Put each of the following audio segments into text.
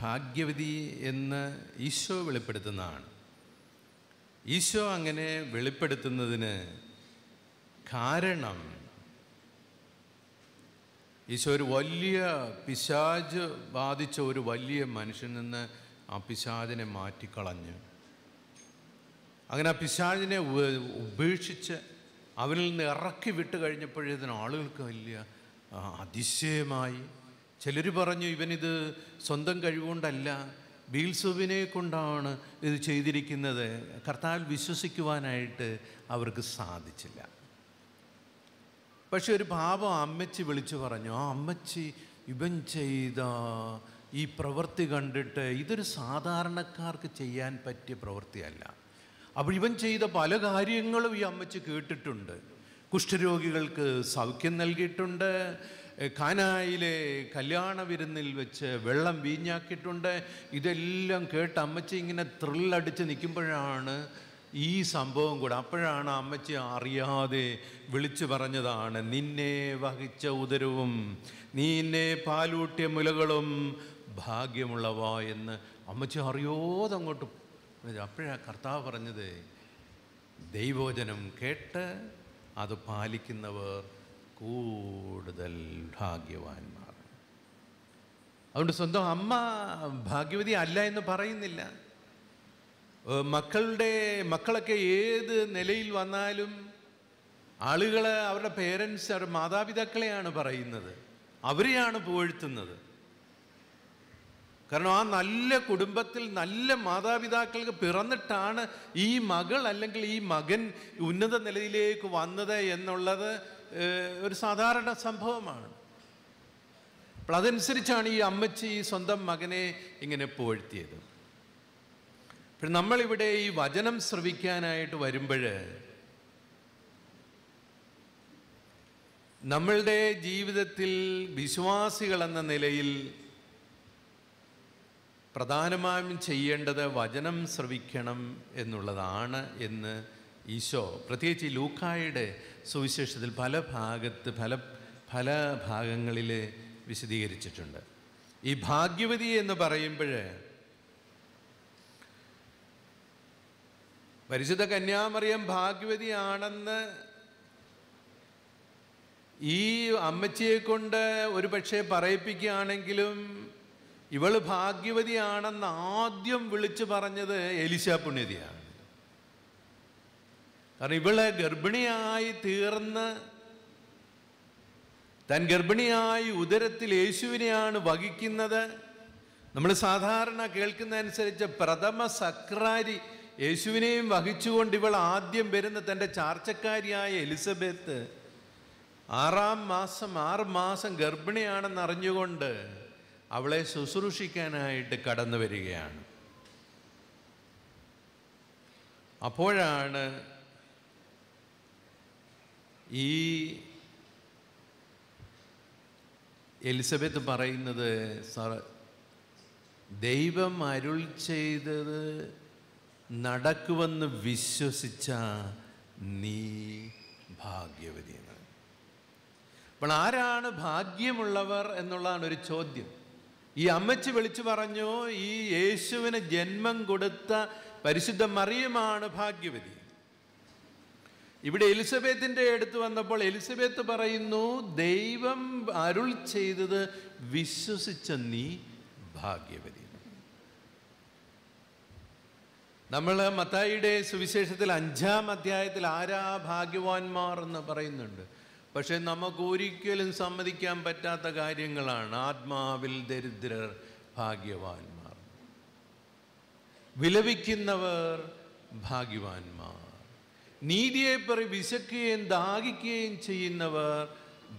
ഭാഗ്യവതി എന്ന് ഈശോ വെളിപ്പെടുത്തുന്നതാണ്. ഈശോ അങ്ങനെ വെളിപ്പെടുത്തുന്നതിന് കാരണം ഈശോ ഒരു വലിയ പിശാജ് ബാധിച്ച ഒരു വലിയ മനുഷ്യൻ നിന്ന് ആ പിശാജിനെ മാറ്റിക്കളഞ്ഞ് അങ്ങനെ ആ പിശാജിനെ ഉപേക്ഷിച്ച് അവനിൽ നിന്ന് ഇറക്കി വിട്ട് കഴിഞ്ഞപ്പോഴേതിന് ആളുകൾക്ക് വലിയ അതിശയമായി. ചിലർ പറഞ്ഞു ഇവനിത് സ്വന്തം കഴിവുകൊണ്ടല്ല ബീൽസുവിനെ കൊണ്ടാണ് ഇത് ചെയ്തിരിക്കുന്നത്. കർത്താവിൽ വിശ്വസിക്കുവാനായിട്ട് അവർക്ക് സാധിച്ചില്ല. പക്ഷെ ഒരു പാപം അമ്മച്ചി വിളിച്ചു പറഞ്ഞു ആ അമ്മച്ചി ഇവൻ ചെയ്ത ഈ പ്രവൃത്തി കണ്ടിട്ട് ഇതൊരു സാധാരണക്കാർക്ക് ചെയ്യാൻ പറ്റിയ പ്രവൃത്തിയല്ല. അപ്പോൾ ഇവൻ ചെയ്ത പല കാര്യങ്ങളും ഈ അമ്മച്ചി കേട്ടിട്ടുണ്ട്. കുഷ്ഠരോഗികൾക്ക് സൗഖ്യം നൽകിയിട്ടുണ്ട് കാനായിലെ കല്യാണ വിരുന്നിൽ വെച്ച് വെള്ളം വീഞ്ഞാക്കിയിട്ടുണ്ട്. ഇതെല്ലാം കേട്ട് അമ്മച്ചി ഇങ്ങനെ ത്രില്ലടിച്ച് നിൽക്കുമ്പോഴാണ് ഈ സംഭവം കൂടെ. അപ്പോഴാണ് അമ്മച്ചി അറിയാതെ വിളിച്ചു പറഞ്ഞതാണ് നിന്നെ വഹിച്ച ഉദരവും നീന്നെ പാലൂട്ടിയ മുലകളും ഭാഗ്യമുള്ളവ എന്ന്. അമ്മച്ചി അറിയോത് അങ്ങോട്ട് അപ്പോഴാണ് കർത്താവ് പറഞ്ഞത് ദൈവോചനം കേട്ട് അത് പാലിക്കുന്നവർ കൂടുതൽ ഭാഗ്യവാന്മാർ. അതുകൊണ്ട് സ്വന്തം അമ്മ ഭാഗ്യവതി അല്ല എന്ന് പറയുന്നില്ല. മക്കളുടെ മക്കളൊക്കെ ഏത് നിലയിൽ വന്നാലും ആളുകൾ അവരുടെ പേരൻസ് അവരുടെ മാതാപിതാക്കളെയാണ് പറയുന്നത്. അവരെയാണ് പുകഴ്ത്തുന്നത്. കാരണം ആ നല്ല കുടുംബത്തിൽ നല്ല മാതാപിതാക്കൾക്ക് പിറന്നിട്ടാണ് ഈ മകൾ അല്ലെങ്കിൽ ഈ മകൻ ഉന്നത നിലയിലേക്ക് വന്നത് എന്നുള്ളത് ഒരു സാധാരണ സംഭവമാണ്. അപ്പോൾ അതനുസരിച്ചാണ് ഈ അമ്മച്ചി സ്വന്തം മകനെ ഇങ്ങനെ പുകഴ്ത്തിയത്. പക്ഷെ നമ്മളിവിടെ ഈ വചനം ശ്രവിക്കാനായിട്ട് വരുമ്പോൾ നമ്മളുടെ ജീവിതത്തിൽ വിശ്വാസികൾ എന്ന നിലയിൽ പ്രധാനമായും ചെയ്യേണ്ടത് വചനം ശ്രവിക്കണം എന്നുള്ളതാണ് എന്ന് ഈശോ പ്രത്യേകിച്ച് ഈ ലൂക്കായുടെ സുവിശേഷത്തിൽ പല ഭാഗത്ത് പല പല ഭാഗങ്ങളിൽ വിശദീകരിച്ചിട്ടുണ്ട്. ഈ ഭാഗ്യവതി എന്ന് പറയുമ്പോൾ പരിശുദ്ധ കന്യാമറിയം ഭാഗ്യവതിയാണെന്ന് ഈ അമ്മച്ചിയെ കൊണ്ട് ഒരു പക്ഷേ പറയിപ്പിക്കുകയാണെങ്കിലും ഇവൾ ഭാഗ്യവതിയാണെന്ന് ആദ്യം വിളിച്ചു പറഞ്ഞത് എലിശ പുണ്യതിയാണ്. കാരണം ഇവൾ ഗർഭിണിയായി തീർന്ന് താൻ ഗർഭിണിയായി ഉദരത്തിൽ യേശുവിനെയാണ് വഹിക്കുന്നത്. നമ്മൾ സാധാരണ കേൾക്കുന്നതനുസരിച്ച് പ്രഥമ സക്രാരി യേശുവിനെയും വഹിച്ചുകൊണ്ട് ഇവൾ ആദ്യം വരുന്ന തന്റെ ചാർച്ചക്കാരിയായ എലിസബത്ത് ആറാം മാസം ആറ് മാസം ഗർഭിണിയാണെന്ന് അറിഞ്ഞുകൊണ്ട് അവളെ ശുശ്രൂഷിക്കാനായിട്ട് കടന്നു വരികയാണ്. അപ്പോഴാണ് ഈ എലിസബത്ത് പറയുന്നത് "സർ, ദൈവം അരുൾ ചെയ്തത് നടക്കുമെന്ന് വിശ്വസിച്ച നീ ഭാഗ്യവതിയാണ് അപ്പോൾ ആരാണ് ഭാഗ്യമുള്ളവർ എന്നുള്ളതാണ് ഒരു ചോദ്യം. ഈ അമ്മച്ചി വിളിച്ചു പറഞ്ഞു ഈ യേശുവിന് ജന്മം കൊടുത്ത പരിശുദ്ധ മറിയമാണ് ഭാഗ്യവതി. ഇവിടെ എലിസബത്തിന്റെ അടുത്ത് വന്നപ്പോൾ എലിസബത്ത് പറയുന്നു ദൈവം അരുൾ ചെയ്തത് വിശ്വസിച്ച നീ ഭാഗ്യവതി. നമ്മൾ മത്തായിയുടെ സുവിശേഷത്തിൽ അഞ്ചാം അധ്യായത്തിൽ ആരാ ഭാഗ്യവാന്മാർ എന്ന് പറയുന്നുണ്ട്. പക്ഷെ നമുക്ക് ഒരിക്കലും സമ്മതിക്കാൻ പറ്റാത്ത കാര്യങ്ങളാണ് ആത്മാവിൽ ദരിദ്രർ ഭാഗ്യവാന്മാർ. വിലപിക്കുന്നവർ ഭാഗ്യവാന്മാർ. നീതിയെ പറി വിശക്കുകയും ദാഹിക്കുകയും ചെയ്യുന്നവർ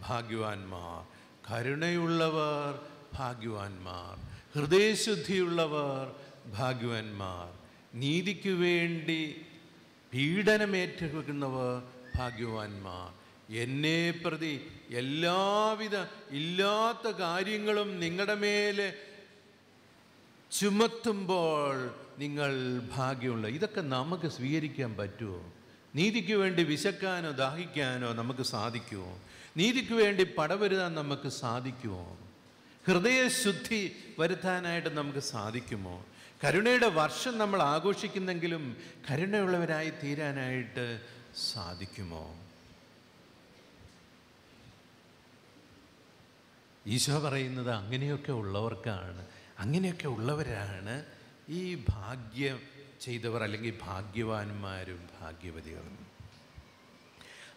ഭാഗ്യവാന്മാർ. കരുണയുള്ളവർ ഭാഗ്യവാന്മാർ. ഹൃദയശുദ്ധിയുള്ളവർ ഭാഗ്യവാന്മാർ. നീതിക്കു വേണ്ടി പീഡനമേറ്റെടുക്കുന്നവർ ഭാഗ്യവാന്മാർ. എന്നെ പ്രതി എല്ലാവിധ ഇല്ലാത്ത കാര്യങ്ങളും നിങ്ങളുടെ മേലെ ചുമത്തുമ്പോൾ നിങ്ങൾ ഭാഗ്യമുള്ള. ഇതൊക്കെ നമുക്ക് സ്വീകരിക്കാൻ പറ്റുമോ? നീതിക്ക് വേണ്ടി വിശക്കാനോ ദാഹിക്കാനോ നമുക്ക് സാധിക്കുമോ നീതിക്ക് വേണ്ടി പടവരുതാൻ നമുക്ക് സാധിക്കുമോ ഹൃദയശുദ്ധി വരുത്താനായിട്ട് നമുക്ക് സാധിക്കുമോ? കരുണയുടെ വർഷം നമ്മൾ ആഘോഷിക്കുന്നെങ്കിലും കരുണയുള്ളവരായി തീരാനായിട്ട് സാധിക്കുമോ? ഈശോ പറയുന്നത് അങ്ങനെയൊക്കെ ഉള്ളവർക്കാണ് അങ്ങനെയൊക്കെ ഉള്ളവരാണ് ഈ ഭാഗ്യം ചെയ്തവർ അല്ലെങ്കിൽ ഭാഗ്യവാന്മാരും ഭാഗ്യവതികളും.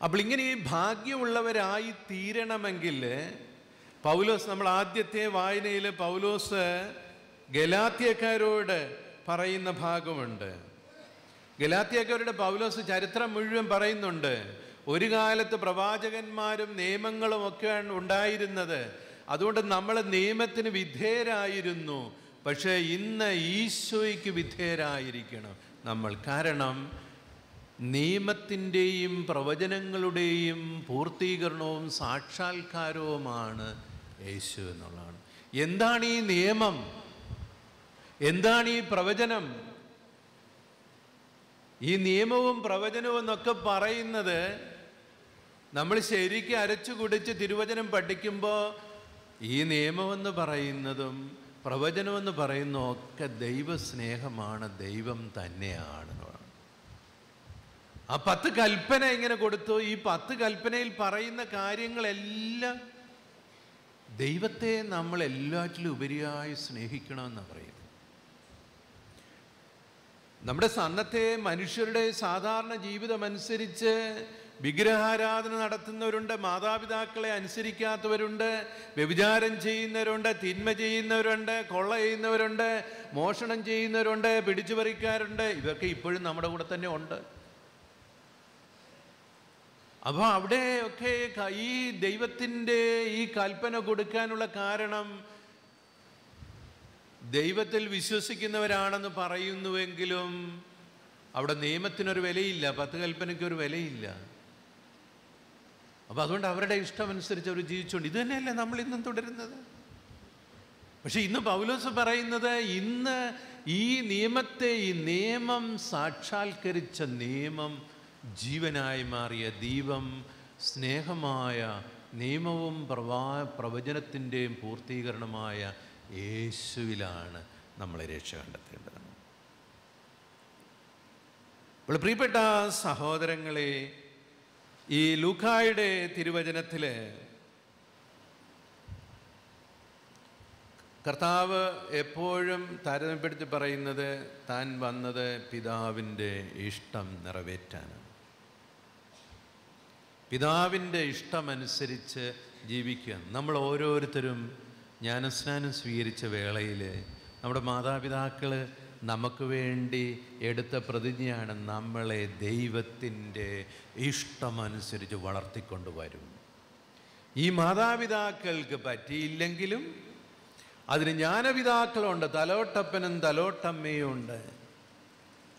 അപ്പോൾ ഇങ്ങനെ ഈ ഭാഗ്യമുള്ളവരായി തീരണമെങ്കിൽ പൗലോസ് നമ്മൾ ആദ്യത്തെ വായനയിൽ പൗലോസ് ഗലാത്യക്കാരോട് പറയുന്ന ഭാഗമുണ്ട്. ഗലാത്യക്കാരുടെ പൗലോസ് ചരിത്രം മുഴുവൻ പറയുന്നുണ്ട്. ഒരു കാലത്ത് പ്രവാചകന്മാരും നിയമങ്ങളും ഒക്കെയാണ് ഉണ്ടായിരുന്നത്. അതുകൊണ്ട് നമ്മൾ നിയമത്തിന് വിധേയരായിരുന്നു. പക്ഷേ ഇന്ന് ഈശോയ്ക്ക് വിധേയരായിരിക്കണം നമ്മൾ. കാരണം നിയമത്തിന്റെയും പ്രവചനങ്ങളുടെയും പൂർത്തീകരണവും സാക്ഷാത്കാരവുമാണ് യേശു എന്നുള്ളതാണ്. എന്താണ് ഈ നിയമം? എന്താണ് ഈ പ്രവചനം? ഈ നിയമവും പ്രവചനവും എന്നൊക്കെ പറയുന്നത് നമ്മൾ ശരിക്കും അരച്ചു കുടിച്ച് തിരുവചനം പഠിക്കുമ്പോൾ ഈ നിയമമെന്ന് പറയുന്നതും പ്രവചനമെന്ന് പറയുന്ന ഒക്കെ ദൈവസ്നേഹമാണ് ദൈവം തന്നെയാണ് ആ പത്ത് കൽപ്പന ഇങ്ങനെ കൊടുത്തു? ഈ പത്ത് കൽപ്പനയിൽ പറയുന്ന കാര്യങ്ങളെല്ലാം ദൈവത്തെ നമ്മൾ എല്ലാറ്റിലും ഉപരിയായി സ്നേഹിക്കണമെന്നാണ് പറയുന്നത്. നമ്മുടെ സന്നത്തെ മനുഷ്യരുടെ സാധാരണ ജീവിതം അനുസരിച്ച് വിഗ്രഹാരാധന നടത്തുന്നവരുണ്ട് മാതാപിതാക്കളെ അനുസരിക്കാത്തവരുണ്ട് വ്യഭിചാരം ചെയ്യുന്നവരുണ്ട് തിന്മ ചെയ്യുന്നവരുണ്ട് കൊള്ള ചെയ്യുന്നവരുണ്ട് മോഷണം ചെയ്യുന്നവരുണ്ട് പിടിച്ചുപറിക്കാരുണ്ട് ഇവർക്ക് ഇപ്പോഴും നമ്മുടെ കൂടെ തന്നെ ഉണ്ട്. അപ്പോൾ അവിടെയൊക്കെ ഈ ദൈവത്തിന്റെ ഈ കൽപ്പന കൊടുക്കാനുള്ള കാരണം ദൈവത്തിൽ വിശ്വസിക്കുന്നവരാണെന്ന് പറയുന്നുവെങ്കിലും അവിടെ നിയമത്തിനൊരു വിലയില്ല പത്ത് കൽപ്പനയ്ക്ക് ഒരു വിലയില്ല. അപ്പം അതുകൊണ്ട് അവരുടെ ഇഷ്ടമനുസരിച്ച് അവർ ജീവിച്ചുകൊണ്ട് ഇത് തന്നെയല്ലേ നമ്മൾ ഇന്നും തുടരുന്നത്? പക്ഷേ ഇന്ന് പൗലോസ് പറയുന്നത് ഇന്ന് ഈ നിയമത്തെ ഈ നിയമം സാക്ഷാത്കരിച്ച നിയമം ജീവനായി മാറിയ ദീപം സ്നേഹമായ നിയമവും പ്രവാ പ്രവചനത്തിന്റെയും പൂർത്തീകരണമായ യേശുവിലാണ് നമ്മളെ രക്ഷ കണ്ടെത്തേണ്ടത്. അപ്പോൾ പ്രിയപ്പെട്ട സഹോദരങ്ങളെ ഈ ലൂക്കായുടെ തിരുവചനത്തിൽ കർത്താവ് എപ്പോഴും താരതമ്യപ്പെടുത്തി പറയുന്നത് താൻ വന്നത് പിതാവിന്റെ ഇഷ്ടം നിറവേറ്റാനാണ്. പിതാവിന്റെ ഇഷ്ടമനുസരിച്ച് ജീവിക്കുക. നമ്മൾ ഓരോരുത്തരും ജ്ഞാനസ്നാനം സ്വീകരിച്ച വേളയിൽ നമ്മുടെ മാതാപിതാക്കൾ നമുക്ക് വേണ്ടി എടുത്ത പ്രതിജ്ഞയാണ് നമ്മളെ ദൈവത്തിന്റെ ഇഷ്ടമനുസരിച്ച് വളർത്തിക്കൊണ്ട് വരും. ഈ മാതാപിതാക്കൾക്ക് പറ്റിയില്ലെങ്കിലും അതിന് ജ്ഞാനപിതാക്കളുണ്ട് തലോട്ടപ്പനും തലോട്ടമ്മയും ഉണ്ട്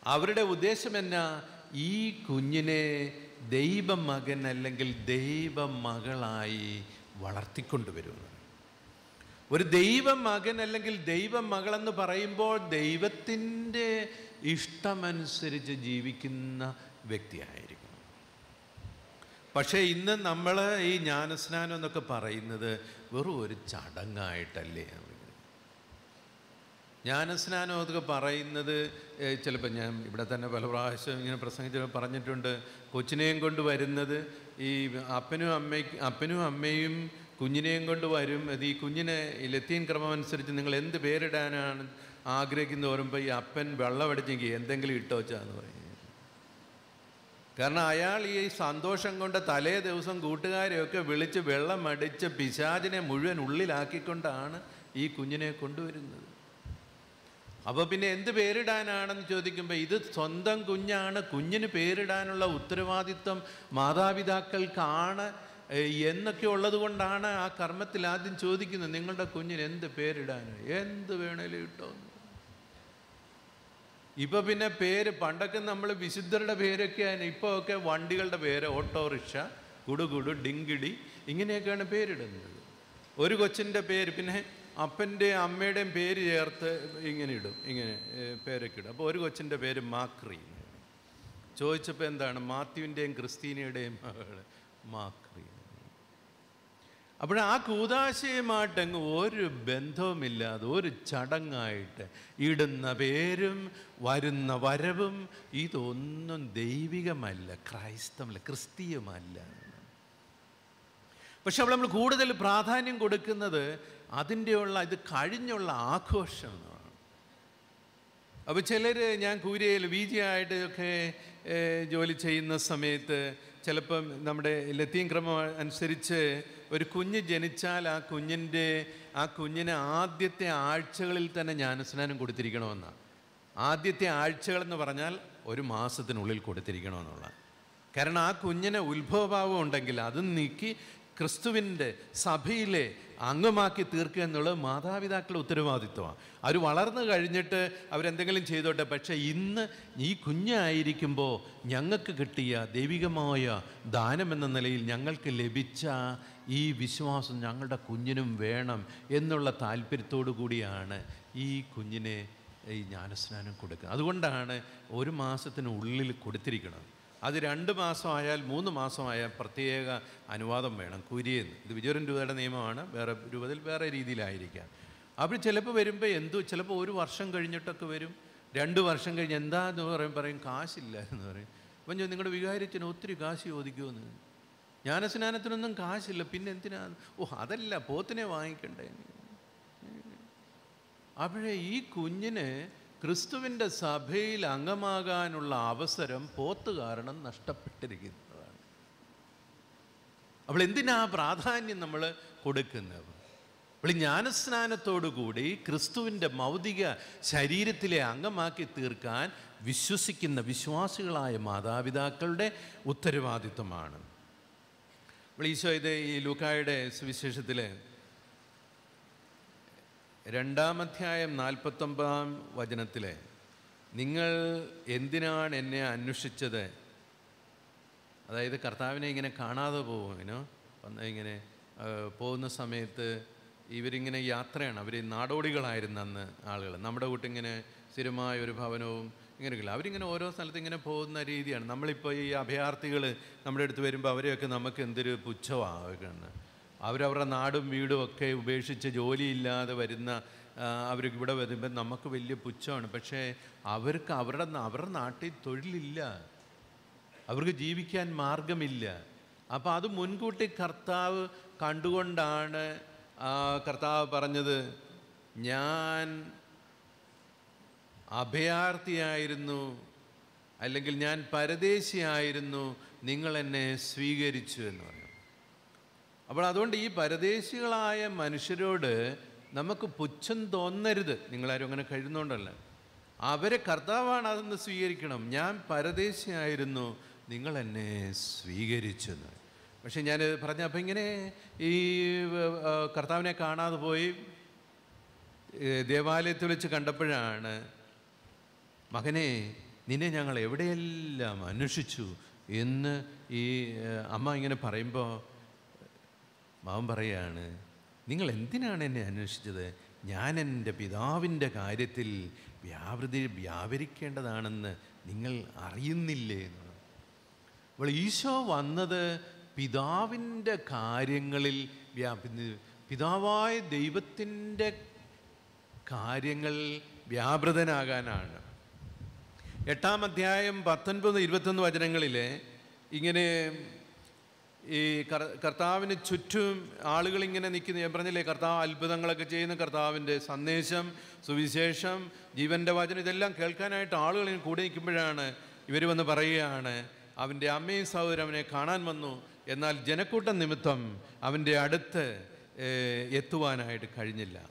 അവരുടെ ഉദ്ദേശം എന്നാ ഈ കുഞ്ഞിനെ ദൈവമകൻ അല്ലെങ്കിൽ ദൈവമകളായി വളർത്തിക്കൊണ്ടുവരുന്നത് ഒരു ദൈവമകൻ അല്ലെങ്കിൽ ദൈവമകളെന്ന് പറയുമ്പോൾ ദൈവത്തിന്റെ ഇഷ്ടമനുസരിച്ച് ജീവിക്കുന്ന വ്യക്തിയായിരിക്കും പക്ഷേ ഇന്ന് നമ്മൾ ഈ ജ്ഞാനസ്നാനം എന്നൊക്കെ പറയുന്നത് വെറും ഒരു ചടങ്ങായിട്ടല്ലേ ജ്ഞാനസ്നാനം അതൊക്കെ പറയുന്നത് ചിലപ്പോൾ ഞാൻ ഇവിടെ തന്നെ പല പ്രാവശ്യം ഇങ്ങനെ പ്രസംഗിച്ച് പറഞ്ഞിട്ടുണ്ട് കൊച്ചിനെയും കൊണ്ട് വരുന്നത് ഈ അപ്പനും അമ്മയ്ക്ക് അപ്പനും അമ്മയും കുഞ്ഞിനെയും കൊണ്ട് വരും. അത് ഈ കുഞ്ഞിനെ ഈ ലത്തീൻ ക്രമം അനുസരിച്ച് നിങ്ങൾ എന്ത് പേരിടാനാണ് ആഗ്രഹിക്കുന്നത് പറയുമ്പോൾ ഈ അപ്പൻ വെള്ളമടിച്ചെങ്കിൽ എന്തെങ്കിലും ഇട്ടോച്ചാന്ന് പറയും. കാരണം അയാൾ ഈ സന്തോഷം കൊണ്ട് തലേ ദിവസം കൂട്ടുകാരെയൊക്കെ വിളിച്ച് വെള്ളം അടിച്ച് പിശാചിനെ മുഴുവൻ ഉള്ളിലാക്കിക്കൊണ്ടാണ് ഈ കുഞ്ഞിനെ കൊണ്ടുവരുന്നത്. അപ്പോൾ പിന്നെ എന്ത് പേരിടാനാണെന്ന് ചോദിക്കുമ്പോൾ ഇത് സ്വന്തം കുഞ്ഞാണ്. കുഞ്ഞിന് പേരിടാനുള്ള ഉത്തരവാദിത്വം മാതാപിതാക്കൾക്കാണ്. എന്നൊക്കെ ഉള്ളത് കൊണ്ടാണ് ആ കർമ്മത്തിൽ ആദ്യം ചോദിക്കുന്നത് നിങ്ങളുടെ കുഞ്ഞിന് എന്ത് പേരിടാൻ എന്ത് വേണേലും ഇട്ടോ ഇപ്പൊ പിന്നെ പേര് പണ്ടൊക്കെ നമ്മൾ വിശുദ്ധരുടെ പേരൊക്കെയാണ് ഇപ്പോൾ ഒക്കെ വണ്ടികളുടെ പേര് ഓട്ടോറിക്ഷ കുടുകുടു ഡിങ്കിടി ഇങ്ങനെയൊക്കെയാണ് പേരിടുന്നത്. ഒരു കൊച്ചിന്റെ പേര് പിന്നെ അപ്പന്റെ അമ്മയുടെയും പേര് ചേർത്ത് ഇങ്ങനെ ഇടും ഇങ്ങനെ പേരൊക്കെ ഇടും. അപ്പോൾ ഒരു കൊച്ചിന്റെ പേര് മാക്രി. ചോദിച്ചപ്പോൾ എന്താണ്? മാത്യുവിന്റെയും ക്രിസ്തീനയുടെയും മകൾ മാക്രി. അപ്പോൾ ആ കൂതാശയുമായിട്ട് അങ്ങ് ഒരു ബന്ധവുമില്ലാതെ ഒരു ചടങ്ങായിട്ട് ഇടുന്ന പേരും വരുന്ന വരവും ഇതൊന്നും ദൈവികമല്ല ക്രൈസ്തവല്ല ക്രിസ്തീയമല്ല പക്ഷെ അവിടെ നമ്മൾ കൂടുതൽ പ്രാധാന്യം കൊടുക്കുന്നത് അതിന്റെയുള്ള ഇത് കഴിഞ്ഞുള്ള ആഘോഷമാണ്. അപ്പോൾ ചിലർ ഞാൻ കൂരിയയിൽ വി ജി ആയിട്ടൊക്കെ ജോലി ചെയ്യുന്ന സമയത്ത് ചിലപ്പം നമ്മുടെ ലത്തീൻ ക്രമം അനുസരിച്ച് ഒരു കുഞ്ഞ് ജനിച്ചാൽ ആ കുഞ്ഞിന്റെ ആ കുഞ്ഞിന് ആദ്യത്തെ ആഴ്ചകളിൽ തന്നെ ജ്ഞാനസ്നാനം കൊടുത്തിരിക്കണമെന്നാണ് ആദ്യത്തെ ആഴ്ചകളെന്ന് പറഞ്ഞാൽ ഒരു മാസത്തിനുള്ളിൽ കൊടുത്തിരിക്കണമെന്നുള്ള കാരണം ആ കുഞ്ഞിന് ഉത്ഭവഭാവം ഉണ്ടെങ്കിൽ അത് നീക്കി ക്രിസ്തുവിന്റെ സഭയിലെ അംഗമാക്കി തീർക്കുക എന്നുള്ളത് മാതാപിതാക്കളുടെ ഉത്തരവാദിത്വമാണ്. അവർ വളർന്നു കഴിഞ്ഞിട്ട് അവരെന്തെങ്കിലും ചെയ്തോട്ടെ പക്ഷേ ഇന്ന് ഈ കുഞ്ഞായിരിക്കുമ്പോൾ ഞങ്ങൾക്ക് കിട്ടിയ ദൈവികമായ ദാനം എന്ന നിലയിൽ ഞങ്ങൾക്ക് ലഭിച്ച ഈ വിശ്വാസം ഞങ്ങളുടെ കുഞ്ഞിനും വേണം എന്നുള്ള താല്പര്യത്തോടു കൂടിയാണ് ഈ കുഞ്ഞിനെ ഈ ജ്ഞാനസ്നാനം കൊടുക്കുക. അതുകൊണ്ടാണ് ഒരു മാസത്തിനുള്ളിൽ കൊടുത്തിരിക്കണം അത് രണ്ട് മാസമായാൽ മൂന്ന് മാസമായാൽ പ്രത്യേക അനുവാദം വേണം കുരിയെന്ന് ഇത് വിജയൻ രൂപയുടെ നിയമമാണ്. വേറെ രൂപത്തിൽ വേറെ രീതിയിലായിരിക്കാം. അപ്പോൾ ചിലപ്പോൾ വരുമ്പോൾ എന്തോ ചിലപ്പോൾ ഒരു വർഷം കഴിഞ്ഞിട്ടൊക്കെ വരും. രണ്ട് വർഷം കഴിഞ്ഞ് എന്താന്ന് പറയും പറയും കാശില്ല എന്ന് പറയും. അപ്പം ഞാൻ നിങ്ങളുടെ വികാരിച്ചന് ഒത്തിരി കാശ് ചോദിക്കുമെന്ന്. ജ്ഞാനസ്നാനത്തിനൊന്നും കാശില്ല. പിന്നെ എന്തിനാ? ഓ അതല്ല പോത്തിനെ വാങ്ങിക്കണ്ടേ അപ്പോഴേ ഈ കുഞ്ഞിന് ക്രിസ്തുവിന്റെ സഭയിൽ അംഗമാകാനുള്ള അവസരം പോത്ത് കാരണം നഷ്ടപ്പെട്ടിരിക്കുന്നതാണ്. അപ്പോൾ എന്തിനാ പ്രാധാന്യം നമ്മൾ കൊടുക്കുന്നത്? അപ്പോൾ ഈ ജ്ഞാനസ്നാനത്തോടു കൂടി ക്രിസ്തുവിന്റെ മൗതിക ശരീരത്തിലെ അംഗമാക്കി തീർക്കാൻ വിശ്വസിക്കുന്ന വിശ്വാസികളായ മാതാപിതാക്കളുടെ ഉത്തരവാദിത്വമാണ്. അപ്പോൾ ഈശോ ഇത് ഈ ലൂക്കായുടെ സുവിശേഷത്തിൽ രണ്ടാമധ്യായം നാൽപ്പത്തൊമ്പതാം വചനത്തിലെ നിങ്ങൾ എന്തിനാണ് എന്നെ അന്വേഷിച്ചത്? അതായത് കർത്താവിനെ ഇങ്ങനെ കാണാതെ പോകും ഇനോ ഇങ്ങനെ പോകുന്ന സമയത്ത് ഇവരിങ്ങനെ യാത്രയാണ്. അവർ നാടോടികളായിരുന്നു അന്ന് ആളുകൾ. നമ്മുടെ കൂട്ടിങ്ങനെ സ്ഥിരമായ ഒരു ഭവനവും ഇങ്ങനെയൊക്കെയില്ല. അവരിങ്ങനെ ഓരോ സ്ഥലത്ത് ഇങ്ങനെ പോകുന്ന രീതിയാണ്. നമ്മളിപ്പോൾ ഈ അഭയാർത്ഥികൾ നമ്മുടെ അടുത്ത് വരുമ്പോൾ അവരെയൊക്കെ നമുക്ക് എന്തൊരു പുച്ഛമാണ് അവരവരുടെ നാടും വീടും ഒക്കെ ഉപേക്ഷിച്ച് ജോലിയില്ലാതെ വരുന്ന അവർക്ക് ഇവിടെ വരുമ്പോൾ നമുക്ക് വലിയ പുച്ഛമാണ്. പക്ഷേ അവർക്ക് അവരുടെ അവരുടെ നാട്ടിൽ തൊഴിലില്ല. അവർക്ക് ജീവിക്കാൻ മാർഗമില്ല അപ്പോൾ അത് മുൻകൂട്ടി കർത്താവ് കണ്ടുകൊണ്ടാണ് കർത്താവ് പറഞ്ഞത് ഞാൻ അഭയാർത്ഥിയായിരുന്നു അല്ലെങ്കിൽ ഞാൻ പരദേശിയായിരുന്നു നിങ്ങൾ എന്നെ സ്വീകരിച്ചു എന്ന് പറഞ്ഞു. അപ്പോൾ അതുകൊണ്ട് ഈ പരദേശികളായ മനുഷ്യരോട് നമുക്ക് പുച്ഛം തോന്നരുത്. നിങ്ങളാരും അങ്ങനെ കഴിയുന്നുണ്ടല്ല അവരെ കർത്താവാണ് അതെന്ന് സ്വീകരിക്കണം. ഞാൻ പരദേശിയായിരുന്നു നിങ്ങൾ എന്നെ സ്വീകരിച്ചു പക്ഷേ പക്ഷെ ഞാൻ പറഞ്ഞ അപ്പം ഇങ്ങനെ ഈ കർത്താവിനെ കാണാതെ പോയി ദേവാലയത്തിൽ വെച്ച് കണ്ടപ്പോഴാണ് മകനെ നിന്നെ ഞങ്ങൾ എവിടെയെല്ലാം അന്വേഷിച്ചു? എന്ന് ഈ അമ്മ ഇങ്ങനെ പറയുമ്പോൾ മാവൻ പറയാണ് നിങ്ങൾ എന്തിനാണ് എന്നെ അന്വേഷിച്ചത്? ഞാൻ എന്റെ പിതാവിന്റെ കാര്യത്തിൽ വ്യാപൃതി വ്യാപരിക്കേണ്ടതാണെന്ന് നിങ്ങൾ അറിയുന്നില്ലേ? എന്ന് അപ്പോൾ ഈശോ വന്നത് പിതാവിന്റെ കാര്യങ്ങളിൽ പിതാവായ ദൈവത്തിന്റെ കാര്യങ്ങൾ വ്യാപൃതനാകാനാണ്. എട്ടാം അധ്യായം പത്തൊൻപത് ഇരുപത്തൊന്ന് വചനങ്ങളിൽ ഇങ്ങനെ ഈ കർ- കർത്താവിന് ചുറ്റും ആളുകൾ ഇങ്ങനെ നിൽക്കുന്നു. ഞാൻ പറഞ്ഞില്ലേ കർത്താവ് അത്ഭുതങ്ങളൊക്കെ ചെയ്യുന്ന. കർത്താവിന്റെ സന്ദേശം സുവിശേഷം ജീവന്റെ വചനം ഇതെല്ലാം കേൾക്കാനായിട്ട് ആളുകൾ കൂടെ നിൽക്കുമ്പോഴാണ് ഇവർ വന്ന് പറയുകയാണ് അവന്റെ അമ്മയും സഹോദരൻ അവനെ കാണാൻ വന്നു. എന്നാൽ ജനക്കൂട്ടം നിമിത്തം അവന്റെ അടുത്ത് എത്തുവാനായിട്ട് കഴിഞ്ഞില്ല.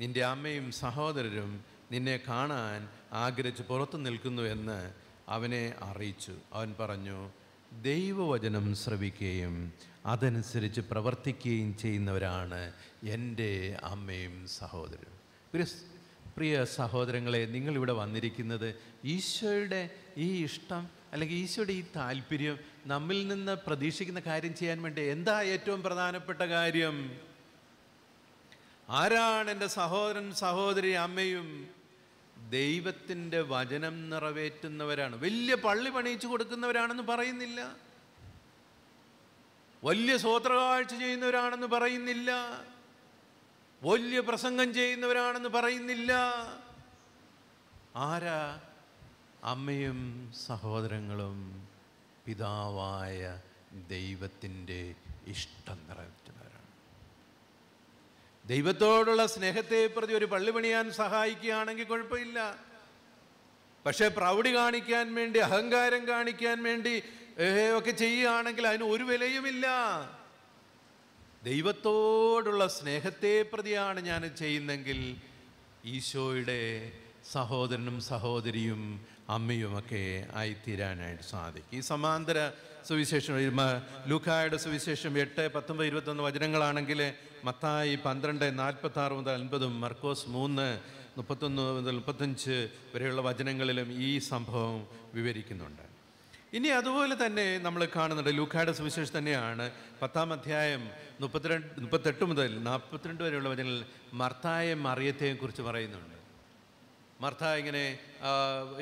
നിന്റെ അമ്മയും സഹോദരരും നിന്നെ കാണാൻ ആഗ്രഹിച്ച് പുറത്തു നിൽക്കുന്നു എന്ന് അവനെ അറിയിച്ചു. അവൻ പറഞ്ഞു ദൈവവചനം ശ്രവിക്കുകയും അതനുസരിച്ച് പ്രവർത്തിക്കുകയും ചെയ്യുന്നവരാണ് എന്റെ അമ്മയും സഹോദരനും. പ്രിയ പ്രിയ സഹോദരങ്ങളെ നിങ്ങളിവിടെ വന്നിരിക്കുന്നത് ഈശോയുടെ ഈ ഇഷ്ടം അല്ലെങ്കിൽ ഈശോയുടെ ഈ താല്പര്യം നമ്മിൽ നിന്ന് പ്രതീക്ഷിക്കുന്ന കാര്യം ചെയ്യാൻ വേണ്ടി എന്താ ഏറ്റവും പ്രധാനപ്പെട്ട കാര്യം? ആരാണ് എന്റെ സഹോദരൻ സഹോദരി അമ്മയും ദൈവത്തിന്റെ വചനം നിറവേറ്റുന്നവരാണ്. വലിയ പള്ളി പണിയിച്ചു കൊടുക്കുന്നവരാണെന്ന് പറയുന്നില്ല. വലിയ സ്വോത്രകാഴ്ച ചെയ്യുന്നവരാണെന്ന് പറയുന്നില്ല. വലിയ പ്രസംഗം ചെയ്യുന്നവരാണെന്ന് പറയുന്നില്ല. ആരാ? അമ്മയും സഹോദരങ്ങളും പിതാവായ ദൈവത്തിന്റെ ഇഷ്ടം നിറവേറ്റുന്നവരാണ് ദൈവത്തോടുള്ള സ്നേഹത്തെ പ്രതി ഒരു പള്ളി പണിയാൻ സഹായിക്കുകയാണെങ്കിൽ കുഴപ്പമില്ല. പക്ഷേ പ്രൗഢി കാണിക്കാൻ വേണ്ടി അഹങ്കാരം കാണിക്കാൻ വേണ്ടി ഒക്കെ ചെയ്യുകയാണെങ്കിൽ അതിന് ഒരു വിലയുമില്ല. ദൈവത്തോടുള്ള സ്നേഹത്തെ പ്രതിയാണ് ഞാൻ ചെയ്യുന്നെങ്കിൽ ഈശോയുടെ സഹോദരനും സഹോദരിയും അമ്മയുമൊക്കെ ആയിത്തീരാനായിട്ട് സാധിക്കും. ഈ സമാന്തര സുവിശേഷം ലൂക്കായുടെ സുവിശേഷം എട്ട് പത്തൊമ്പത് ഇരുപത്തൊന്ന് വചനങ്ങളാണെങ്കിൽ മത്തായി പന്ത്രണ്ട് നാൽപ്പത്തി ആറ് മുതൽ അൻപതും മർക്കോസ് മൂന്ന് മുപ്പത്തൊന്ന് മുതൽ മുപ്പത്തഞ്ച് വരെയുള്ള വചനങ്ങളിലും ഈ സംഭവം വിവരിക്കുന്നുണ്ട്. ഇനി അതുപോലെ തന്നെ നമ്മൾ കാണുന്നുണ്ട്. ലൂക്കായുടെ സുവിശേഷം തന്നെയാണ് പത്താം അധ്യായം മുപ്പത്തിരണ്ട് മുപ്പത്തെട്ട് മുതൽ നാൽപ്പത്തിരണ്ട് വരെയുള്ള വചനങ്ങളിൽ മർത്തായ മറിയത്തെയും കുറിച്ച് പറയുന്നുണ്ട്. മർത്ത ഇങ്ങനെ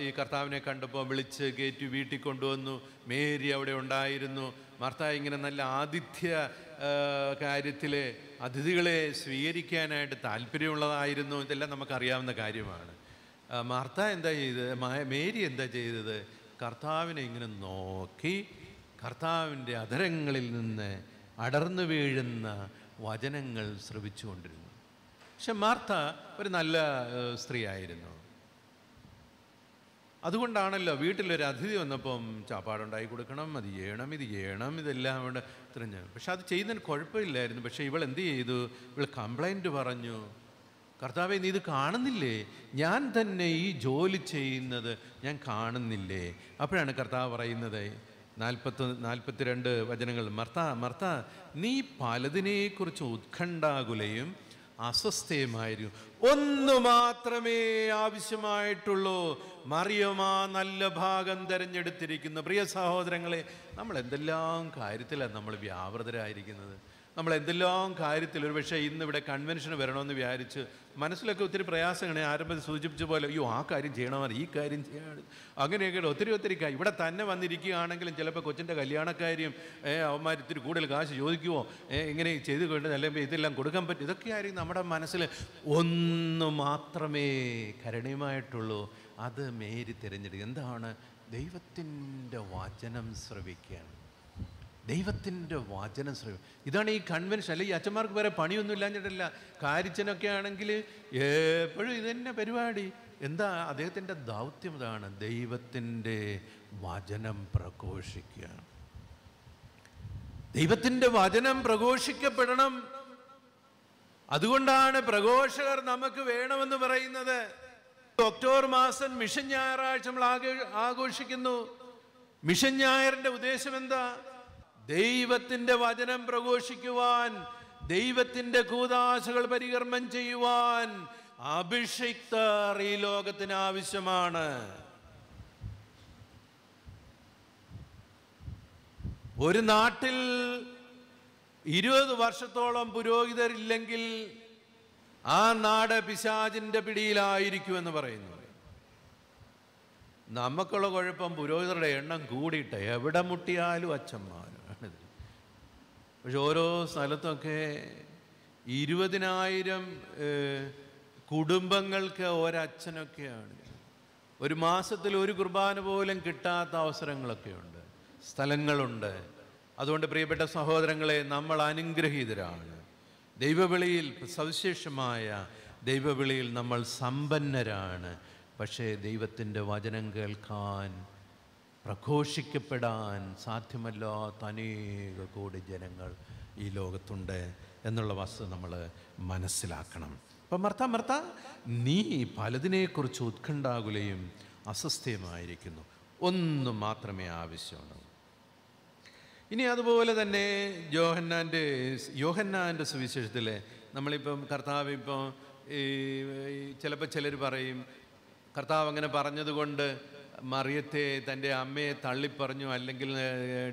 ഈ കർത്താവിനെ കണ്ടപ്പോൾ വിളിച്ച് ഗേറ്റ് വീട്ടിൽ കൊണ്ടുവന്നു മേരി അവിടെ ഉണ്ടായിരുന്നു. മർത്ത ഇങ്ങനെ നല്ല ആതിഥ്യ കാര്യത്തിൽ അതിഥികളെ സ്വീകരിക്കാനായിട്ട് താല്പര്യമുള്ളതായിരുന്നു. ഇതെല്ലാം നമുക്കറിയാവുന്ന കാര്യമാണ്. മാർത്ത എന്താ ചെയ്തത്? മേരി എന്താ ചെയ്തത്? കർത്താവിനെ ഇങ്ങനെ നോക്കി കർത്താവിന്റെ അധരങ്ങളിൽ നിന്ന് അടർന്നു വീഴുന്ന വചനങ്ങൾ ശ്രവിച്ചുകൊണ്ടിരുന്നു. പക്ഷെ മാർത്ത ഒരു നല്ല സ്ത്രീ സ്ത്രീയായിരുന്നു. അതുകൊണ്ടാണല്ലോ വീട്ടിലൊരു അതിഥി വന്നപ്പം ചാപ്പാടുണ്ടാക്കി കൊടുക്കണം അത് ചെയ്യണം ഇത് ചെയ്യണം ഇതെല്ലാം ഇവിടെ തിരഞ്ഞ് പക്ഷെ അത് ചെയ്യുന്നതിന് കുഴപ്പമില്ലായിരുന്നു. പക്ഷേ ഇവൾ എന്ത് ചെയ്തു? ഇവൾ കംപ്ലൈന്റ് പറഞ്ഞു. കർത്താവെ നീ ഇത് കാണുന്നില്ലേ? ഞാൻ തന്നെ ഈ ജോലി ചെയ്യുന്നത് ഞാൻ കാണുന്നില്ലേ? അപ്പോഴാണ് കർത്താവ് പറയുന്നത്. നാൽപ്പത്തി നാൽപ്പത്തിരണ്ട് വചനങ്ങൾ. മർത്ത മർത്ത നീ പലതിനെക്കുറിച്ച് ഉത്കണ്ഠാകുലയും അസ്വസ്ഥയുമായിരുന്നു. ഒന്നു മാത്രമേ ആവശ്യമായിട്ടുള്ളൂ. മറിയമാ നല്ല ഭാഗം തിരഞ്ഞെടുത്തിരിക്കുന്നു. പ്രിയ സഹോദരങ്ങളെ നമ്മൾ എന്തെല്ലാം കാര്യത്തിലാണ് നമ്മൾ വ്യാപൃതരായിരിക്കുന്നത്? നമ്മൾ എന്തെല്ലാം കാര്യത്തിൽ ഒരു പക്ഷേ ഇന്ന് ഇവിടെ കൺവെൻഷന് വരണമെന്ന് വിചാരിച്ച് മനസ്സിലൊക്കെ ഒത്തിരി പ്രയാസങ്ങളെ ആരംഭത്തിൽ സൂചിപ്പിച്ച പോലെ അയ്യോ ആ കാര്യം ചെയ്യണമെന്ന് ഈ കാര്യം ചെയ്യണം. അങ്ങനെയൊക്കെ ഒത്തിരി ഒത്തിരി കാര്യം ഇവിടെ തന്നെ വന്നിരിക്കുകയാണെങ്കിലും ചിലപ്പോൾ കൊച്ചിന്റെ കല്യാണക്കാര്യം അവന്മാർ ഇത്തിരി കൂടുതൽ കാശ് ചോദിക്കുമോ ഇങ്ങനെ ചെയ്ത് കൊണ്ട് അല്ലെങ്കിൽ ഇതെല്ലാം കൊടുക്കാൻ പറ്റും. ഇതൊക്കെ ആയിരിക്കും നമ്മുടെ മനസ്സിൽ ഒന്ന് മാത്രമേ കരണീയമായിട്ടുള്ളൂ അത് മേരി തിരഞ്ഞെടുക്കുക. എന്താണ് ദൈവത്തിന്റെ വാചനം ശ്രവിക്കുകയാണ് ദൈവത്തിന്റെ വാചനം ശ്രമം ഇതാണ് ഈ കൺവെൻഷൻ അല്ലെ ഈ അച്ഛന്മാർക്ക് വേറെ പണിയൊന്നും ഇല്ലാഞ്ഞിട്ടല്ല. കാരിച്ചനൊക്കെ ആണെങ്കിൽ എപ്പോഴും ഇതന്നെ പരിപാടി. എന്താ അദ്ദേഹത്തിന്റെ ദൗത്യം ഇതാണ്. ദൈവത്തിന്റെ വചനം പ്രഘോഷിക്കുക. ദൈവത്തിന്റെ വചനം പ്രഘോഷിക്കപ്പെടണം. അതുകൊണ്ടാണ് പ്രഘോഷകർ നമുക്ക് വേണമെന്ന് പറയുന്നത്. ഒക്ടോബർ മാസം മിഷൻ ഞായറാഴ്ച നമ്മൾ ആഘോ- ആഘോഷിക്കുന്നു. മിഷൻ ഞായറിന്റെ ഉദ്ദേശം എന്താ? ദൈവത്തിന്റെ വചനം പ്രഘോഷിക്കുവാൻ ദൈവത്തിന്റെ കൂതാശകൾ പരികർമ്മം ചെയ്യുവാൻ അഭിഷിക്തർ ഈ ലോകത്തിന് ആവശ്യമാണ്. ഒരു നാട്ടിൽ ഇരുപത് വർഷത്തോളം പുരോഹിതരില്ലെങ്കിൽ ആ നാട് പിശാചിന്റെ പിടിയിലായിരിക്കുമെന്ന് പറയുന്നു. നമുക്കുള്ള കുഴപ്പം പുരോഹിതരുടെ എണ്ണം കൂടിയിട്ട് എവിടെ മുട്ടിയാലും അച്ഛന്മാരാണിത് പക്ഷെ ഓരോ സ്ഥലത്തൊക്കെ ഇരുപതിനായിരം കുടുംബങ്ങൾക്ക് ഒരച്ഛനൊക്കെയാണ്. ഒരു മാസത്തിൽ ഒരു കുർബാന പോലും കിട്ടാത്ത അവസരങ്ങളൊക്കെയുണ്ട്. സ്ഥലങ്ങളുണ്ട്. അതുകൊണ്ട് പ്രിയപ്പെട്ട സഹോദരങ്ങളെ നമ്മൾ അനുഗ്രഹീതരാണ്. ദൈവവിളിയിൽ സവിശേഷമായ ദൈവവിളിയിൽ നമ്മൾ സമ്പന്നരാണ്. പക്ഷേ ദൈവത്തിന്റെ വചനം കേൾക്കാൻ പ്രഘോഷിക്കപ്പെടാൻ സാധ്യമല്ലാത്ത അനേക കോടി ജനങ്ങൾ ഈ ലോകത്തുണ്ട് എന്നുള്ള വസ്തു നമ്മൾ മനസ്സിലാക്കണം. അപ്പം മർത്ത മർത്ത നീ പലതിനെക്കുറിച്ച് ഉത്കണ്ഠാകുലയും അസ്വസ്ഥയുമായിരിക്കുന്നു. ഒന്നും മാത്രമേ ആവശ്യമുള്ളൂ. ഇനി അതുപോലെ തന്നെ ജോഹന്നാന്റെ യോഹന്നാന്റെ സുവിശേഷത്തിൽ നമ്മളിപ്പം കർത്താവ് ഇപ്പം ഈ ചിലപ്പോൾ ചിലർ പറയും കർത്താവ് അങ്ങനെ പറഞ്ഞതുകൊണ്ട് മറിയത്തെ തന്റെ അമ്മയെ തള്ളിപ്പറഞ്ഞു അല്ലെങ്കിൽ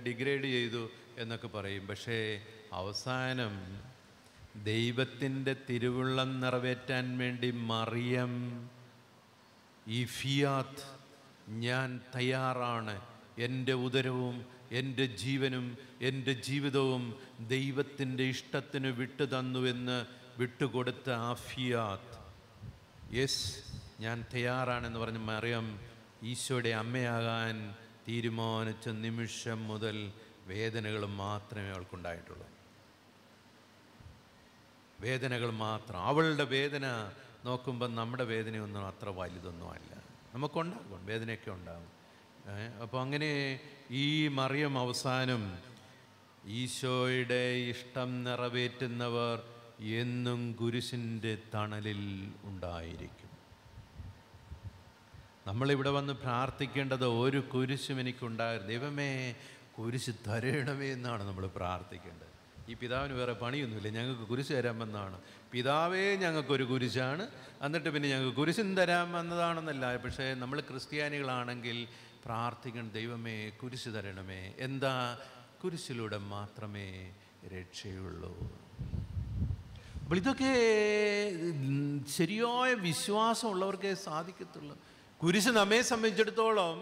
ഡിഗ്രേഡ് ചെയ്തു എന്നൊക്കെ പറയും. പക്ഷേ അവസാനം ദൈവത്തിന്റെ തിരുവുള്ളം നിറവേറ്റാൻ വേണ്ടി മറിയം ഈ ഫിയാത്ത് ഞാൻ തയ്യാറാണ്. എന്റെ ഉദരവും എന്റെ ജീവനും എന്റെ ജീവിതവും ദൈവത്തിന്റെ ഇഷ്ടത്തിന് വിട്ടു തന്നുവെന്ന് വിട്ടുകൊടുത്ത ആ ഫിയാത്ത്. യെസ് ഞാൻ തയ്യാറാണെന്ന് പറഞ്ഞ് മറിയം ഈശോയുടെ അമ്മയാകാൻ തീരുമാനിച്ച നിമിഷം മുതൽ വേദനകൾ മാത്രമേ അവൾക്കുണ്ടായിട്ടുള്ളൂ. വേദനകൾ മാത്രം. അവളുടെ വേദന നോക്കുമ്പോൾ നമ്മുടെ വേദനയൊന്നും അത്ര വലുതൊന്നും അല്ല നമുക്കുണ്ടാകും വേദനയൊക്കെ ഉണ്ടാകും. അപ്പോൾ അങ്ങനെ ഈ മറിയം അവസാനം ഈശോയുടെ ഇഷ്ടം നിറവേറ്റുന്നവർ എന്നും കുരിശിന്റെ തണലിൽ ഉണ്ടായിരിക്കും. നമ്മളിവിടെ വന്ന് പ്രാർത്ഥിക്കേണ്ടത് ഒരു കുരിശും എനിക്കുണ്ടാകും ദൈവമേ കുരിശ് തരണമേ എന്നാണ് നമ്മൾ പ്രാർത്ഥിക്കേണ്ടത്. ഈ പിതാവിന് വേറെ പണിയൊന്നുമില്ല. ഞങ്ങൾക്ക് കുരിശ് തരാമെന്നാണ്. പിതാവേ ഞങ്ങൾക്കൊരു കുരിശാണ്. എന്നിട്ട് പിന്നെ ഞങ്ങൾക്ക് കുരിശും തരാമെന്നതാണെന്നല്ല. പക്ഷേ നമ്മൾ ക്രിസ്ത്യാനികളാണെങ്കിൽ പ്രാർത്ഥിക്കണം ദൈവമേ കുരിശ് തരണമേ. എന്താ? കുരിശിലൂടെ മാത്രമേ രക്ഷയുള്ളൂ. അപ്പോൾ ഇതൊക്കെ ശരിയായ വിശ്വാസമുള്ളവർക്കേ സാധിക്കത്തുള്ളൂ. കുരിശ് നമ്മെ സംബന്ധിച്ചിടത്തോളം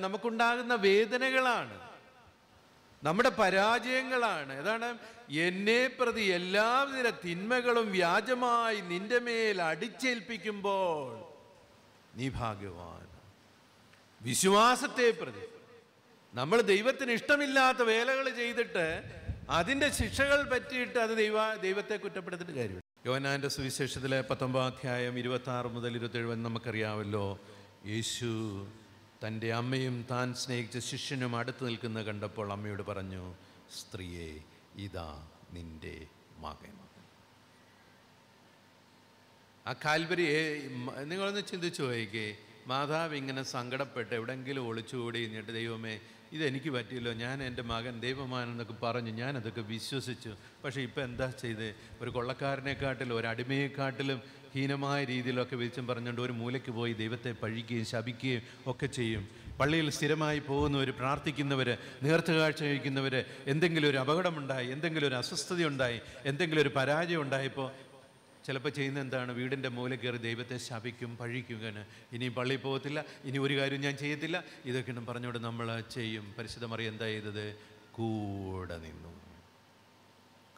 നമുക്കുണ്ടാകുന്ന വേദനകളാണ്. നമ്മുടെ പരാജയങ്ങളാണ്. അതാണ് എന്നെ പ്രതി എല്ലാവിധ തിന്മകളും വ്യാജമായി നിന്റെ മേൽ അടിച്ചേൽപ്പിക്കുമ്പോൾ നീ ഭാഗ്യവാൻ. വിശ്വാസത്തെ പ്രതി. നമ്മൾ ദൈവത്തിന് ഇഷ്ടമില്ലാത്ത വേലകൾ ചെയ്തിട്ട് അതിന്റെ ശിക്ഷകൾ പറ്റിയിട്ട് അത് ദൈവ ദൈവത്തെ കുറ്റപ്പെടുത്തിട്ട് കാര്യമില്ല. യോനാന്റെ സുവിശേഷത്തിലെ പത്തൊമ്പതാം അധ്യായം ഇരുപത്തി ആറ് മുതൽ ഇരുപത്തേഴ് വരെ നമുക്കറിയാമല്ലോ. യേശു തന്റെ അമ്മയും താൻ സ്നേഹിച്ച ശിഷ്യനും അടുത്ത് നിൽക്കുന്ന കണ്ടപ്പോൾ അമ്മയോട് പറഞ്ഞു സ്ത്രീയെ ഇതാ നിന്റെ മകൻ. ആ കാൽവരിയെ നിങ്ങളൊന്ന് ചിന്തിച്ചു പോയിക്കേ മാതാവ് ഇങ്ങനെ സങ്കടപ്പെട്ട് എവിടെങ്കിലും ഒളിച്ചുകൂടി എന്നിട്ട് ദൈവമേ ഇതെനിക്ക് പറ്റിയല്ലോ. ഞാൻ എന്റെ മകൻ ദൈവമാനെന്നൊക്കെ പറഞ്ഞു ഞാനതൊക്കെ വിശ്വസിച്ചു. പക്ഷേ ഇപ്പം എന്താ ചെയ്ത്? ഒരു കൊള്ളക്കാരനെക്കാട്ടിലും ഒരു അടിമയെക്കാട്ടിലും ഹീനമായ രീതിയിലൊക്കെ വിളിച്ചും പറഞ്ഞുകൊണ്ട് ഒരു മൂലയ്ക്ക് പോയി ദൈവത്തെ പഴിക്കുകയും ശപിക്കുകയും ഒക്കെ ചെയ്യും. പള്ളിയിൽ സ്ഥിരമായി പോകുന്നവർ പ്രാർത്ഥിക്കുന്നവർ നേർച്ചകാഴ്ച കഴിക്കുന്നവർ എന്തെങ്കിലും ഒരു അപകടമുണ്ടായി എന്തെങ്കിലും ഒരു അസ്വസ്ഥത ഉണ്ടായി എന്തെങ്കിലും ഒരു പരാജയം ഉണ്ടായപ്പോൾ ചിലപ്പോൾ ചെയ്യുന്ന എന്താണ്? വീടിന്റെ മൂല കയറി ദൈവത്തെ ശപിക്കും പഴിക്കും ഇനി പള്ളിയിൽ പോകത്തില്ല ഇനി ഒരു കാര്യം ഞാൻ ചെയ്യത്തില്ല. ഇതൊക്കെയാണ് പറഞ്ഞുകൊണ്ട് നമ്മൾ ചെയ്യും. പരിശുദ്ധമറിയ എന്താ ചെയ്തത്? കൂടെ നിന്നു.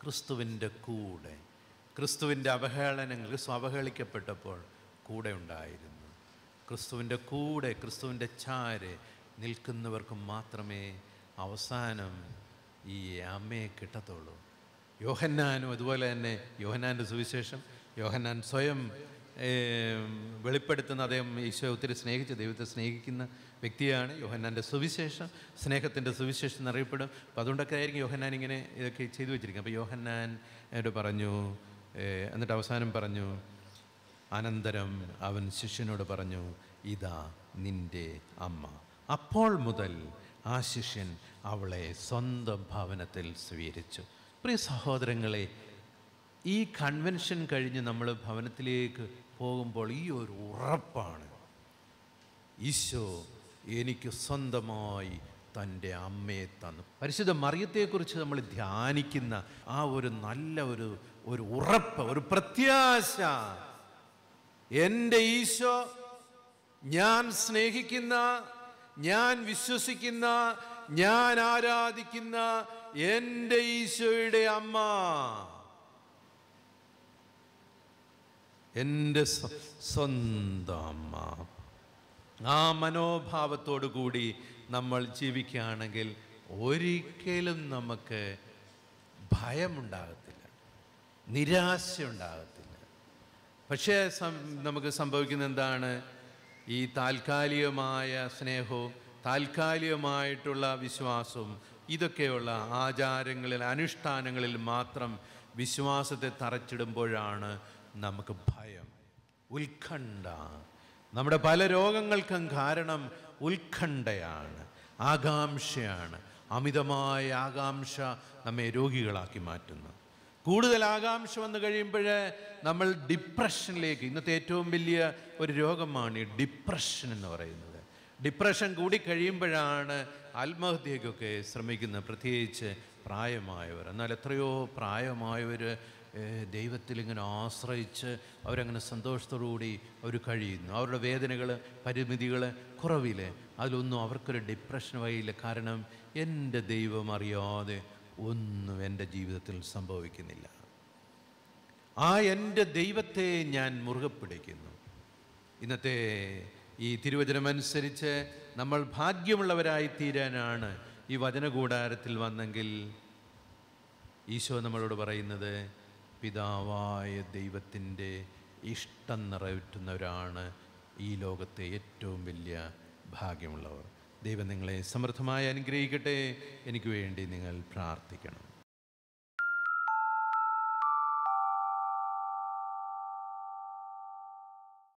ക്രിസ്തുവിന്റെ കൂടെ. ക്രിസ്തുവിന്റെ അവഹേളനങ്ങൾ ക്രിസ്തു അവഹേളിക്കപ്പെട്ടപ്പോൾ കൂടെ ഉണ്ടായിരുന്നു. ക്രിസ്തുവിന്റെ കൂടെ ക്രിസ്തുവിന്റെ ചാര് നിൽക്കുന്നവർക്ക് മാത്രമേ അവസാനം ഈ അമ്മയെ കിട്ടത്തുള്ളൂ. യോഹന്നാനും അതുപോലെ തന്നെ യോഹന്നാന്റെ സുവിശേഷം യോഹന്നാൻ സ്വയം വെളിപ്പെടുത്തുന്ന അദ്ദേഹം ഈശോയെ ഒത്തിരി സ്നേഹിച്ച് ദൈവത്തെ സ്നേഹിക്കുന്ന വ്യക്തിയാണ്. യോഹന്നാന്റെ സുവിശേഷം സ്നേഹത്തിന്റെ സുവിശേഷം എന്നറിയപ്പെടും. അപ്പോൾ അതുകൊണ്ടൊക്കെ ആയിരിക്കും യോഹന്നാൻ ഇങ്ങനെ ഇതൊക്കെ ചെയ്തു വെച്ചിരിക്കുന്നത്. അപ്പോൾ യോഹന്നാൻ എന്നോട് പറഞ്ഞു എന്നിട്ട് അവസാനം പറഞ്ഞു അനന്തരം അവൻ ശിഷ്യനോട് പറഞ്ഞു ഇതാ നിന്റെ അമ്മ. അപ്പോൾ മുതൽ ആ ശിഷ്യൻ അവളെ സ്വന്തം ഭവനത്തിൽ സ്വീകരിച്ചു. പ്രിയ സഹോദരങ്ങളെ ഈ കൺവെൻഷൻ കഴിഞ്ഞ് നമ്മൾ ഭവനത്തിലേക്ക് പോകുമ്പോൾ ഈ ഒരു ഉറപ്പാണ്. ഈശോ എനിക്ക് സ്വന്തമായി തന്റെ അമ്മയെ തന്നു. പരിശുദ്ധ മറിയത്തെക്കുറിച്ച് നമ്മൾ ധ്യാനിക്കുന്ന ആ ഒരു നല്ല ഒരു ഒരു ഉറപ്പ് ഒരു പ്രത്യാശ. എന്റെ ഈശോ ഞാൻ സ്നേഹിക്കുന്ന ഞാൻ വിശ്വസിക്കുന്ന ഞാൻ ആരാധിക്കുന്ന എന്റെ ഈശോയുടെ അമ്മ. എന്റെ സ്വ- സ്വന്തം അമ്മ ആ മനോഭാവത്തോടു കൂടി നമ്മൾ ജീവിക്കുകയാണെങ്കിൽ ഒരിക്കലും നമുക്ക് ഭയമുണ്ടാകത്തില്ല. നിരാശ ഉണ്ടാകത്തില്ല പക്ഷേ നമുക്ക് സംഭവിക്കുന്ന എന്താണ്? ഈ താൽക്കാലികമായ സ്നേഹവും താൽക്കാലികമായിട്ടുള്ള വിശ്വാസവും ഇതൊക്കെയുള്ള ആചാരങ്ങളിൽ അനുഷ്ഠാനങ്ങളിൽ മാത്രം വിശ്വാസത്തെ തറച്ചിടുമ്പോഴാണ് നമുക്ക് ഭയം ഉത്കണ്ഠ. നമ്മുടെ പല രോഗങ്ങൾക്കും കാരണം ഉത്കണ്ഠയാണ് ആകാംക്ഷയാണ്. അമിതമായ ആകാംക്ഷ നമ്മെ രോഗികളാക്കി മാറ്റുന്നു. കൂടുതൽ ആകാംക്ഷ വന്നു കഴിയുമ്പോൾ നമ്മൾ ഡിപ്രഷനിലേക്ക് ഇന്നത്തെ ഏറ്റവും വലിയ ഒരു രോഗമാണ് ഈ ഡിപ്രഷൻ എന്ന് പറയുന്നത്. ഡിപ്രഷൻ കൂടി കൂടിക്കഴിയുമ്പോഴാണ് ആത്മഹത്യക്കൊക്കെ ശ്രമിക്കുന്നത്. പ്രത്യേകിച്ച് പ്രായമായവർ. എന്നാൽ എത്രയോ പ്രായമായവർ ദൈവത്തിലിങ്ങനെ ആശ്രയിച്ച് അവരങ്ങനെ സന്തോഷത്തോടുകൂടി അവർ കഴിയുന്നു. അവരുടെ വേദനകൾ പരിമിതികൾ കുറവില്ല? അതിലൊന്നും അവർക്കൊരു ഡിപ്രഷൻ വഴിയില്ല. കാരണം എന്റെ ദൈവം അറിയാതെ ഒന്നും എന്റെ ജീവിതത്തിൽ സംഭവിക്കുന്നില്ല. ആ എന്റെ ദൈവത്തെ ഞാൻ മുറുകെ പിടിക്കുന്നു. ഇന്നത്തെ ഈ തിരുവചനമനുസരിച്ച് നമ്മൾ ഭാഗ്യമുള്ളവരായി തീരാനാണ് ഈ വചനകൂടാരത്തിൽ വന്നെങ്കിൽ ഈശോ നമ്മളോട് പറയുന്നത് പിതാവായ ദൈവത്തിന്റെ ഇഷ്ടം നിറവേറ്റുന്നവരാണ് ഈ ലോകത്തെ ഏറ്റവും വലിയ ഭാഗ്യമുള്ളവർ. ദൈവം നിങ്ങളെ സമൃദ്ധമായി അനുഗ്രഹിക്കട്ടെ. എനിക്ക് വേണ്ടി നിങ്ങൾ പ്രാർത്ഥിക്കണം.